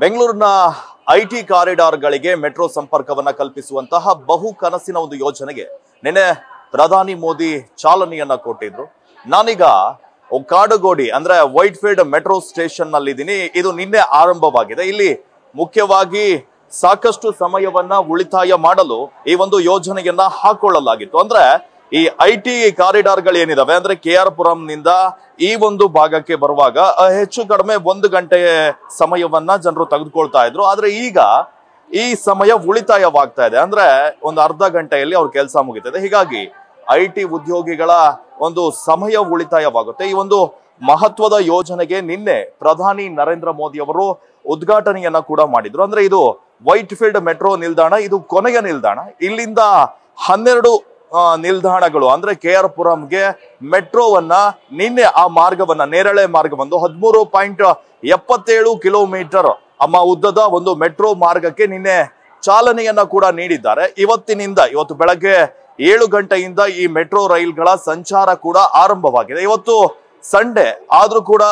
ಬೆಂಗಳೂರಿನ IT ಕಾರಿಡಾರ್ಗಳಿಗೆ metro ಸಂಪರ್ಕವನ್ನ ಕಲ್ಪಿಸುವಂತಹ ಬಹು ಕನಸಿನ ಒಂದು ಯೋಜನೆಗೆ ನಿನ್ನೆ ಪ್ರಧಾನಿ ಮೋದಿ ಚಾಲನೆಯನ್ನ ಕೊಟ್ಟಿದ್ರು. ನಾನೀಗ ಕಾಡುಗೋಡಿ ಅಂದ್ರೆ ವೈಟ್ ಫೀಲ್ಡ್ ಮೆಟ್ರೋ ಸ್ಟೇಷನ್ನಲ್ಲಿ ಇದ್ದೀನಿ ಇದು ನಿನ್ನೆ ಆರಂಭವಾಗಿದೆ. ಇಲ್ಲಿ ಮುಖ್ಯವಾಗಿ ಸಾಕಷ್ಟು ಸಮಯವನ್ನ ಉಳಿತಾಯ ಮಾಡಲು ಈ ಒಂದು ಯೋಜನೆಯನ್ನ ಹಾಕೊಳ್ಳಲಾಗಿತ್ತು. ಅಂದ್ರೆ ಈ ಐ ಟಿ ಕಾರಿಡಾರ್ಗಳು ಏನಿದಾವೆ ಅಂದ್ರೆ ಕೆ ಆರ್ ಪುರಂನಿಂದ ಈ ಒಂದು ಭಾಗಕ್ಕೆ ಬರುವಾಗ ಹೆಚ್ಚು ಕಡಿಮೆ ಒಂದು ಗಂಟೆ ಸಮಯವನ್ನ ಜನರು ತೆಗೆದುಕೊಳ್ತಾ ಇದ್ರು. ಆದ್ರೆ ಈಗ ಈ ಸಮಯ ಉಳಿತಾಯವಾಗ್ತಾ ಇದೆ. ಅಂದ್ರೆ ಒಂದು ಅರ್ಧ ಗಂಟೆಯಲ್ಲಿ ಅವ್ರ ಕೆಲಸ ಮುಗಿತದೆ. ಹೀಗಾಗಿ ಐ ಟಿ ಉದ್ಯೋಗಿಗಳ ಒಂದು ಸಮಯ ಉಳಿತಾಯವಾಗುತ್ತೆ. ಈ ಒಂದು ಮಹತ್ವದ ಯೋಜನೆಗೆ ನಿನ್ನೆ ಪ್ರಧಾನಿ ನರೇಂದ್ರ ಮೋದಿ ಅವರು ಉದ್ಘಾಟನೆಯನ್ನ ಕೂಡ ಮಾಡಿದ್ರು. ಅಂದ್ರೆ ಇದು ವೈಟ್ ಫೀಲ್ಡ್ ಮೆಟ್ರೋ ನಿಲ್ದಾಣ, ಇದು ಕೊನೆಯ ನಿಲ್ದಾಣ. ಇಲ್ಲಿಂದ ಹನ್ನೆರಡು ನಿಲ್ದಾಣಗಳು. ಅಂದ್ರೆ ಕೆ ಆರ್ ಪುರಂಗೆ ಮೆಟ್ರೋವನ್ನ ನಿನ್ನೆ ಆ ಮಾರ್ಗವನ್ನ, ನೇರಳೆ ಮಾರ್ಗವನ್ನು ಹದಿಮೂರು ಪಾಯಿಂಟ್ ಎಪ್ಪತ್ತೇಳು ಕಿಲೋಮೀಟರ್ ಅಮ್ಮ ಉದ್ದದ ಒಂದು ಮೆಟ್ರೋ ಮಾರ್ಗಕ್ಕೆ ನಿನ್ನೆ ಚಾಲನೆಯನ್ನ ಕೂಡ ನೀಡಿದ್ದಾರೆ. ಇವತ್ತಿನಿಂದ, ಇವತ್ತು ಬೆಳಗ್ಗೆ ಏಳು ಗಂಟೆಯಿಂದ ಈ ಮೆಟ್ರೋ ರೈಲ್ಗಳ ಸಂಚಾರ ಕೂಡ ಆರಂಭವಾಗಿದೆ. ಇವತ್ತು ಸಂಡೇ, ಆದ್ರೂ ಕೂಡ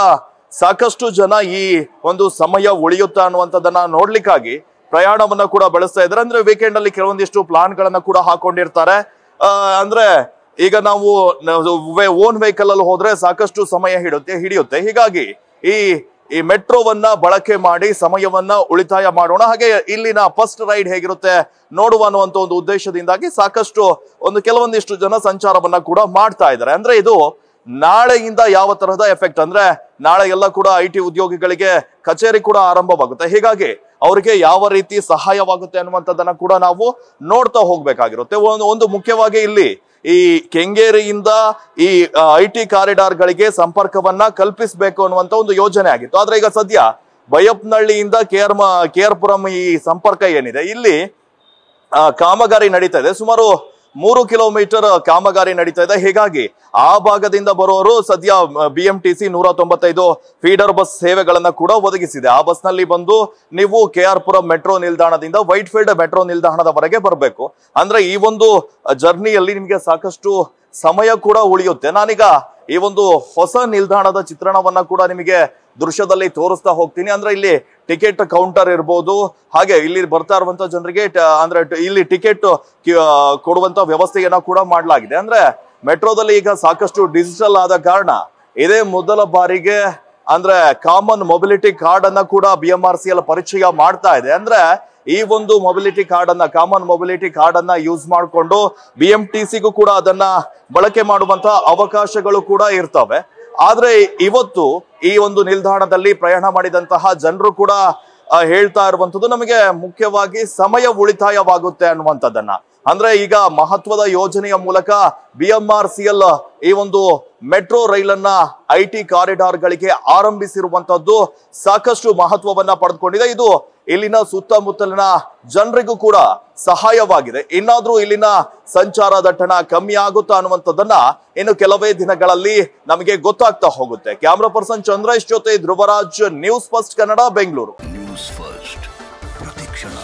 ಸಾಕಷ್ಟು ಜನ ಈ ಒಂದು ಸಮಯ ಉಳಿಯುತ್ತಾ ಅನ್ನುವಂಥದ್ದನ್ನ ನೋಡ್ಲಿಕ್ಕಾಗಿ ಪ್ರಯಾಣವನ್ನ ಕೂಡ ಬಳಸ್ತಾ ಇದ್ದಾರೆ. ಅಂದ್ರೆ ವೀಕೆಂಡ್ ಅಲ್ಲಿ ಕೆಲವೊಂದಿಷ್ಟು ಪ್ಲಾನ್ ಗಳನ್ನ ಕೂಡ ಹಾಕೊಂಡಿರ್ತಾರೆ. ಅಂದ್ರೆ ಈಗ ನಾವು ಓನ್ ವೆಹಿಕಲ್ ಅಲ್ಲಿ ಹೋದ್ರೆ ಸಾಕಷ್ಟು ಸಮಯ ಹಿಡುತ್ತೆ, ಹಿಡಿಯುತ್ತೆ. ಹೀಗಾಗಿ ಈ ಈ ಮೆಟ್ರೋವನ್ನ ಬಳಕೆ ಮಾಡಿ ಸಮಯವನ್ನ ಉಳಿತಾಯ ಮಾಡೋಣ. ಹಾಗೆ ಇಲ್ಲಿನ ಫಸ್ಟ್ ರೈಡ್ ಹೇಗಿರುತ್ತೆ ನೋಡುವ ಅನ್ನುವಂತ ಒಂದು ಉದ್ದೇಶದಿಂದಾಗಿ ಸಾಕಷ್ಟು ಒಂದು ಕೆಲವೊಂದಿಷ್ಟು ಜನ ಸಂಚಾರವನ್ನ ಕೂಡ ಮಾಡ್ತಾ ಇದ್ದಾರೆ. ಅಂದ್ರೆ ಇದು ನಾಳೆಯಿಂದ ಯಾವ ತರಹದ ಎಫೆಕ್ಟ್ ಅಂದ್ರೆ ನಾಳೆ ಎಲ್ಲ ಕೂಡ ಐ ಉದ್ಯೋಗಿಗಳಿಗೆ ಕಚೇರಿ ಕೂಡ ಆರಂಭವಾಗುತ್ತೆ. ಹೀಗಾಗಿ ಅವರಿಗೆ ಯಾವ ರೀತಿ ಸಹಾಯವಾಗುತ್ತೆ ಅನ್ನುವಂಥದ್ದನ್ನ ಕೂಡ ನಾವು ನೋಡ್ತಾ ಹೋಗ್ಬೇಕಾಗಿರುತ್ತೆ. ಒಂದು ಒಂದು ಮುಖ್ಯವಾಗಿ ಇಲ್ಲಿ ಈ ಕೆಂಗೇರಿಯಿಂದ ಈ ಐ ಟಿ ಕಾರಿಡಾರ್ಗಳಿಗೆ ಸಂಪರ್ಕವನ್ನ ಕಲ್ಪಿಸಬೇಕು ಅನ್ನುವಂತ ಒಂದು ಯೋಜನೆ ಆಗಿತ್ತು. ಆದ್ರೆ ಈಗ ಸದ್ಯ ಬೈಯಪ್ನಹಳ್ಳಿಯಿಂದ K R K R Puram ಈ ಸಂಪರ್ಕ ಏನಿದೆ? ಇಲ್ಲಿ ಕಾಮಗಾರಿ ನಡೀತಾ ಇದೆ. ಸುಮಾರು ಮೂರು ಕಿಲೋಮೀಟರ್ ಕಾಮಗಾರಿ ನಡೀತಾ ಇದೆ. ಹೀಗಾಗಿ ಆ ಭಾಗದಿಂದ ಬರೋರು ಸದ್ಯ ಬಿ ಎಂ ಟಿ ಸಿ ನೂರ ತೊಂಬತ್ತೈದು ಫೀಡರ್ ಬಸ್ ಸೇವೆಗಳನ್ನ ಕೂಡ ಒದಗಿಸಿದೆ. ಆ ಬಸ್ನಲ್ಲಿ ಬಂದು ನೀವು ಕೆ ಆರ್ ಪುರಂ ಮೆಟ್ರೋ ನಿಲ್ದಾಣದಿಂದ ವೈಟ್ ಫೀಲ್ಡ್ ಮೆಟ್ರೋ ನಿಲ್ದಾಣದವರೆಗೆ ಬರಬೇಕು. ಅಂದ್ರೆ ಈ ಒಂದು ಜರ್ನಿಯಲ್ಲಿ ನಿಮಗೆ ಸಾಕಷ್ಟು ಸಮಯ ಕೂಡ ಉಳಿಯುತ್ತೆ. ನಾನೀಗ ಈ ಒಂದು ಹೊಸ ನಿಲ್ದಾಣದ ಚಿತ್ರಣವನ್ನ ಕೂಡ ನಿಮಗೆ ದೃಶ್ಯದಲ್ಲಿ ತೋರಿಸ್ತಾ ಹೋಗ್ತೀನಿ. ಅಂದ್ರೆ ಇಲ್ಲಿ ಟಿಕೆಟ್ ಕೌಂಟರ್ ಇರ್ಬೋದು. ಹಾಗೆ ಇಲ್ಲಿ ಬರ್ತಾ ಇರುವಂತ ಜನರಿಗೆ ಅಂದ್ರೆ ಇಲ್ಲಿ ಟಿಕೆಟ್ ಕೊಡುವಂತ ವ್ಯವಸ್ಥೆಯನ್ನ ಕೂಡ ಮಾಡಲಾಗಿದೆ. ಅಂದ್ರೆ ಮೆಟ್ರೋದಲ್ಲಿ ಈಗ ಸಾಕಷ್ಟು ಡಿಜಿಟಲ್ ಆದ ಕಾರಣ ಇದೇ ಮೊದಲ ಬಾರಿಗೆ, ಅಂದ್ರೆ ಕಾಮನ್ ಮೊಬಿಲಿಟಿ ಕಾರ್ಡ್ ಅನ್ನ ಕೂಡ B M R C L ಪರಿಚಯ ಮಾಡ್ತಾ ಇದೆ. ಅಂದ್ರೆ ಈ ಒಂದು ಮೊಬಿಲಿಟಿ ಕಾರ್ಡ್ ಅನ್ನ, ಕಾಮನ್ ಮೊಬಿಲಿಟಿ ಕಾರ್ಡ್ ಅನ್ನ ಯೂಸ್ ಮಾಡಿಕೊಂಡು ಬಿ ಎಂ ಟಿ ಸಿಗೂ ಕೂಡ ಅದನ್ನ ಬಳಕೆ ಮಾಡುವಂತ ಅವಕಾಶಗಳು ಕೂಡ ಇರ್ತವೆ. ಆದ್ರೆ ಇವತ್ತು ಈ ಒಂದು ನಿಲ್ದಾಣದಲ್ಲಿ ಪ್ರಯಾಣ ಮಾಡಿದಂತಹ ಜನರು ಕೂಡ ಹೇಳ್ತಾ ಇರುವಂತದ್ದು ನಮಗೆ ಮುಖ್ಯವಾಗಿ ಸಮಯ ಉಳಿತಾಯವಾಗುತ್ತೆ ಅನ್ನುವಂಥದ್ದನ್ನ. ಅಂದ್ರೆ ಈಗ ಮಹತ್ವದ ಯೋಜನೆಯ ಮೂಲಕ B M R C L ಈ ಒಂದು ಮೆಟ್ರೋ ರೈಲನ್ನ ಐ ಟಿ ಕಾರಿಡಾರ್ಗಳಿಗೆ ಆರಂಭಿಸಿರುವಂತದ್ದು ಸಾಕಷ್ಟು ಮಹತ್ವವನ್ನ ಪಡೆದುಕೊಂಡಿದೆ. ಇದು ಇಲ್ಲಿನ ಸುತ್ತಮುತ್ತಲಿನ ಜನರಿಗೂ ಕೂಡ ಸಹಾಯವಾಗಿದೆ. ಇನ್ನಾದ್ರೂ ಇಲ್ಲಿನ ಸಂಚಾರ ದಟ್ಟಣ ಕಮ್ಮಿ ಆಗುತ್ತಾ ಅನ್ನುವಂಥದ್ದನ್ನ ಇನ್ನು ಕೆಲವೇ ದಿನಗಳಲ್ಲಿ ನಮಗೆ ಗೊತ್ತಾಗ್ತಾ ಹೋಗುತ್ತೆ. ಕ್ಯಾಮ್ರಾ ಪರ್ಸನ್ ಚಂದ್ರೇಶ್ ಜೊತೆ Dhruvaraj, News First Kannada, Bengaluru. News First ಪ್ರತಿಕ್ಷಣ.